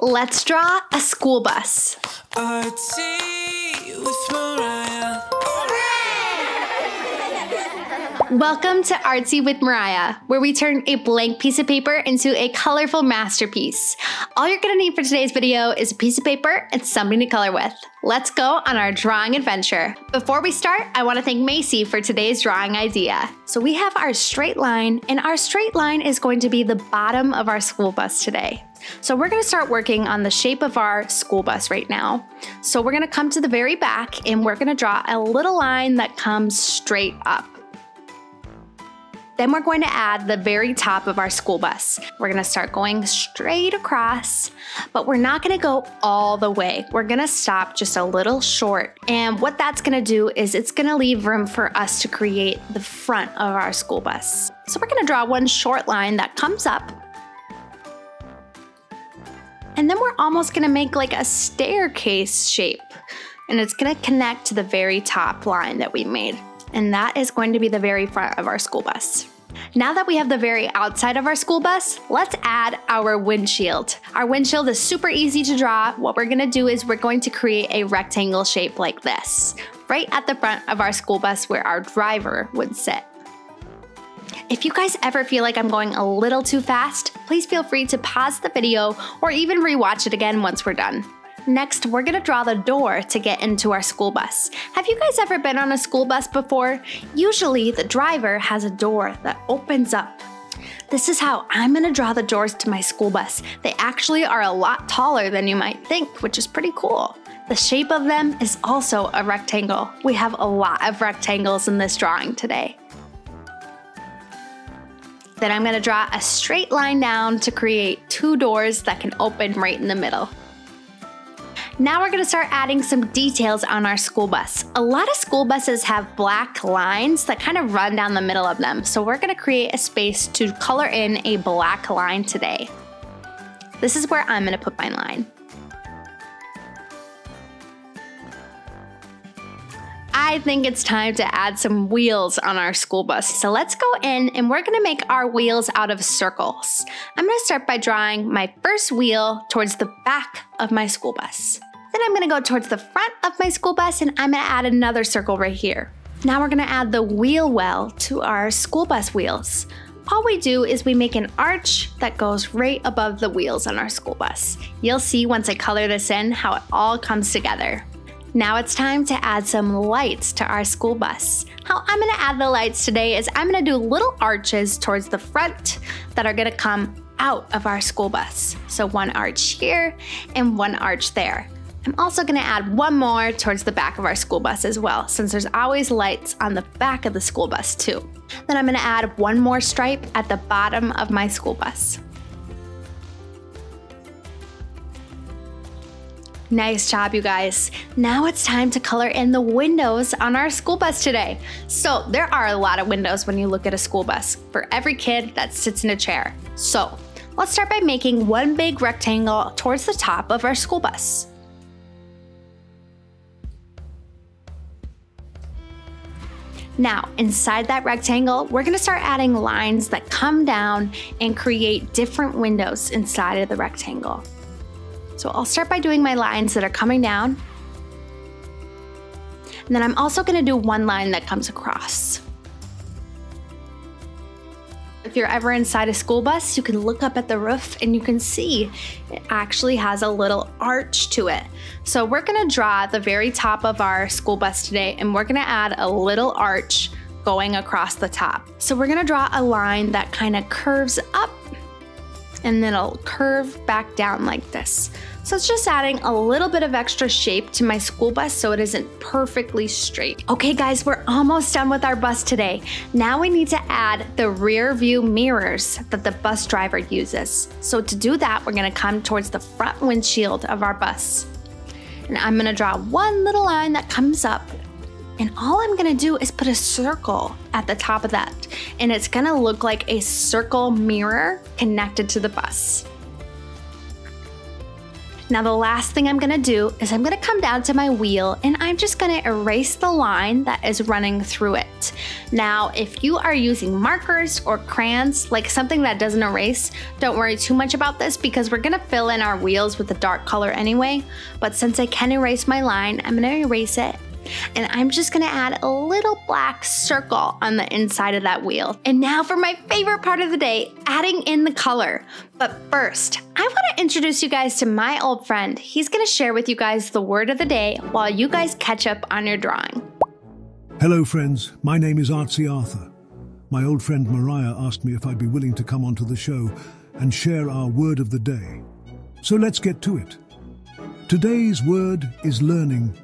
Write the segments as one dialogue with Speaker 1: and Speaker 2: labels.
Speaker 1: Let's draw a school bus.
Speaker 2: Artsy with Mariah.
Speaker 1: Welcome to Artsy with Mariah, where we turn a blank piece of paper into a colorful masterpiece. All you're gonna need for today's video is a piece of paper and something to color with. Let's go on our drawing adventure. Before we start, I wanna thank Macy for today's drawing idea. So we have our straight line, and our straight line is going to be the bottom of our school bus today. So we're gonna start working on the shape of our school bus right now. So we're gonna come to the very back and we're gonna draw a little line that comes straight up. Then we're going to add the very top of our school bus. We're gonna start going straight across, but we're not gonna go all the way. We're gonna stop just a little short. And what that's gonna do is it's gonna leave room for us to create the front of our school bus. So we're gonna draw one short line that comes up and then we're almost gonna make like a staircase shape. And it's gonna connect to the very top line that we made. And that is going to be the very front of our school bus. Now that we have the very outside of our school bus, let's add our windshield. Our windshield is super easy to draw. What we're gonna do is we're going to create a rectangle shape like this, right at the front of our school bus where our driver would sit. If you guys ever feel like I'm going a little too fast, please feel free to pause the video or even rewatch it again once we're done. Next, we're gonna draw the door to get into our school bus. Have you guys ever been on a school bus before? Usually, the driver has a door that opens up. This is how I'm gonna draw the doors to my school bus. They actually are a lot taller than you might think, which is pretty cool. The shape of them is also a rectangle. We have a lot of rectangles in this drawing today. Then I'm gonna draw a straight line down to create two doors that can open right in the middle. Now we're gonna start adding some details on our school bus. A lot of school buses have black lines that kind of run down the middle of them. So we're gonna create a space to color in a black line today. This is where I'm gonna put my line. I think it's time to add some wheels on our school bus. So let's go in and we're gonna make our wheels out of circles. I'm gonna start by drawing my first wheel towards the back of my school bus. Then I'm gonna go towards the front of my school bus and I'm gonna add another circle right here. Now we're gonna add the wheel well to our school bus wheels. All we do is we make an arch that goes right above the wheels on our school bus. You'll see once I color this in how it all comes together. Now it's time to add some lights to our school bus. How I'm gonna add the lights today is I'm gonna do little arches towards the front that are gonna come out of our school bus. So one arch here and one arch there. I'm also gonna add one more towards the back of our school bus as well, since there's always lights on the back of the school bus too. Then I'm gonna add one more stripe at the bottom of my school bus. Nice job, you guys. Now it's time to color in the windows on our school bus today. So there are a lot of windows when you look at a school bus for every kid that sits in a chair. So let's start by making one big rectangle towards the top of our school bus. Now, inside that rectangle, we're gonna start adding lines that come down and create different windows inside of the rectangle. So I'll start by doing my lines that are coming down. And then I'm also gonna do one line that comes across. If you're ever inside a school bus, you can look up at the roof and you can see it actually has a little arch to it. So we're gonna draw the very top of our school bus today and we're gonna add a little arch going across the top. So we're gonna draw a line that kind of curves up and then it'll curve back down like this. So it's just adding a little bit of extra shape to my school bus so it isn't perfectly straight. Okay guys, we're almost done with our bus today. Now we need to add the rear view mirrors that the bus driver uses. So to do that, we're gonna come towards the front windshield of our bus. And I'm gonna draw one little line that comes up and all I'm gonna do is put a circle at the top of that. And it's gonna look like a circle mirror connected to the bus. Now the last thing I'm gonna do is I'm gonna come down to my wheel and I'm just gonna erase the line that is running through it. Now, if you are using markers or crayons, like something that doesn't erase, don't worry too much about this because we're gonna fill in our wheels with a dark color anyway. But since I can erase my line, I'm gonna erase it and I'm just gonna add a little black circle on the inside of that wheel. And now for my favorite part of the day, adding in the color. But first, I wanna introduce you guys to my old friend. He's gonna share with you guys the word of the day while you guys catch up on your drawing.
Speaker 2: Hello friends, my name is Artsy Arthur. My old friend Mariah asked me if I'd be willing to come onto the show and share our word of the day. So let's get to it. Today's word is learning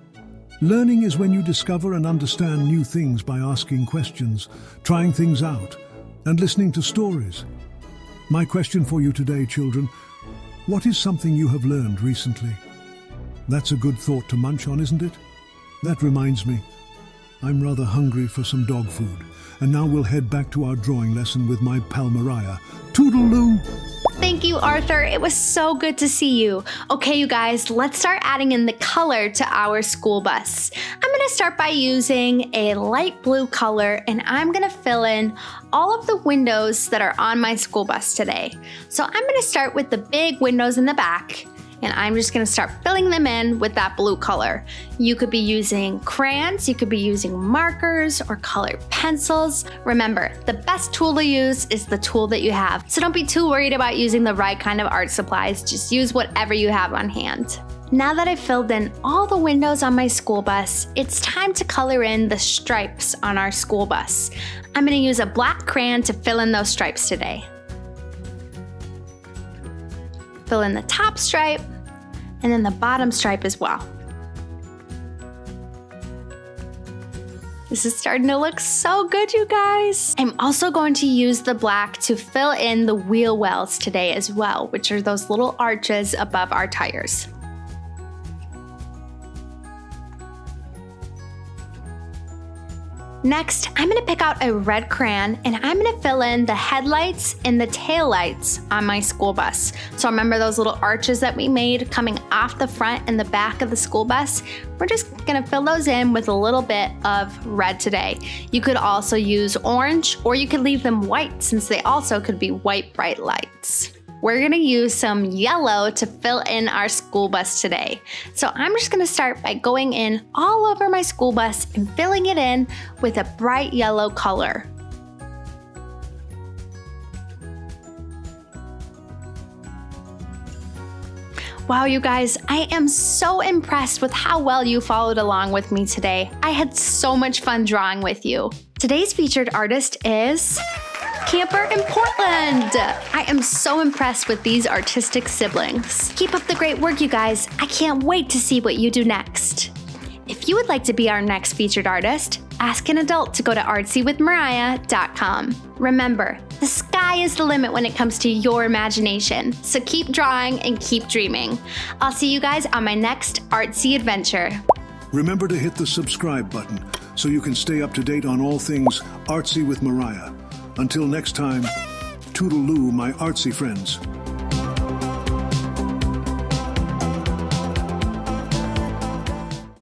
Speaker 2: Learning is when you discover and understand new things by asking questions, trying things out, and listening to stories. My question for you today, children, what is something you have learned recently? That's a good thought to munch on, isn't it? That reminds me, I'm rather hungry for some dog food, and now we'll head back to our drawing lesson with my pal Mariah. Toodaloo!
Speaker 1: Thank you, Arthur. It was so good to see you. Okay, you guys, let's start adding in the color to our school bus. I'm gonna start by using a light blue color and I'm gonna fill in all of the windows that are on my school bus today. So I'm gonna start with the big windows in the back and I'm just gonna start filling them in with that blue color. You could be using crayons, you could be using markers or colored pencils. Remember, the best tool to use is the tool that you have. So don't be too worried about using the right kind of art supplies, just use whatever you have on hand. Now that I've filled in all the windows on my school bus, it's time to color in the stripes on our school bus. I'm gonna use a black crayon to fill in those stripes today. Fill in the top stripe, and then the bottom stripe as well. This is starting to look so good, you guys. I'm also going to use the black to fill in the wheel wells today as well, which are those little arches above our tires. Next, I'm gonna pick out a red crayon and I'm gonna fill in the headlights and the taillights on my school bus. So remember those little arches that we made coming off the front and the back of the school bus? We're just gonna fill those in with a little bit of red today. You could also use orange or you could leave them white since they also could be white bright lights we're gonna use some yellow to fill in our school bus today. So I'm just gonna start by going in all over my school bus and filling it in with a bright yellow color. Wow, you guys, I am so impressed with how well you followed along with me today. I had so much fun drawing with you. Today's featured artist is camper in Portland. I am so impressed with these artistic siblings. Keep up the great work, you guys. I can't wait to see what you do next. If you would like to be our next featured artist, ask an adult to go to artsywithmariah.com. Remember, the sky is the limit when it comes to your imagination, so keep drawing and keep dreaming. I'll see you guys on my next artsy adventure.
Speaker 2: Remember to hit the subscribe button so you can stay up to date on all things Artsy with Mariah. Until next time, toodaloo, my artsy friends.